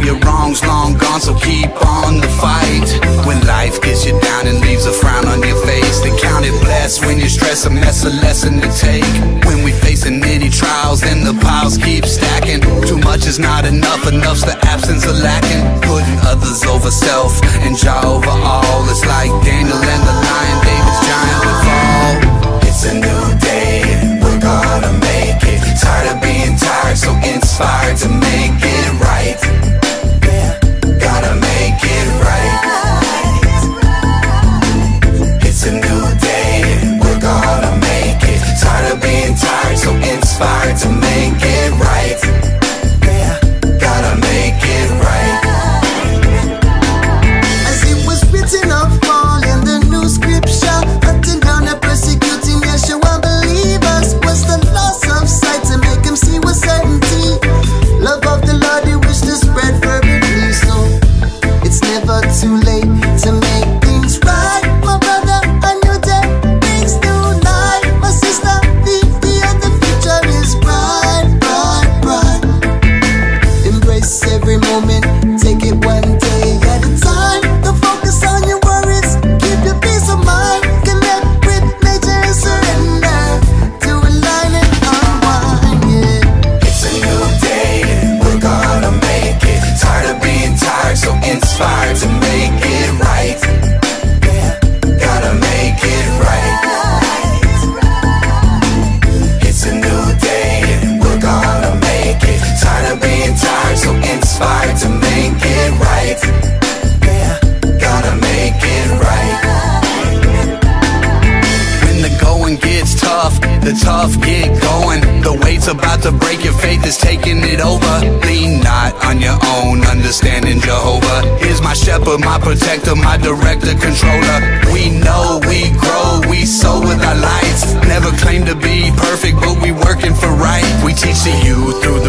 all your wrongs long gone, so keep on the fight. When life gets you down and leaves a frown on your face, then count it blessed when you stress a mess, a lesson to take. When we facing any trials, then the piles keep stacking. Too much is not enough, enough's the absence of lacking. Putting others over self and Jah over all. It's like Daniel and the lion. Moment, tough, get going. The weight's about to break your faith is taking it over. Lean not on your own, understanding Jehovah is my shepherd, my protector, my director, controller. We know we grow, we sow with our lights. Never claim to be perfect, but we working for right. We teach the youth through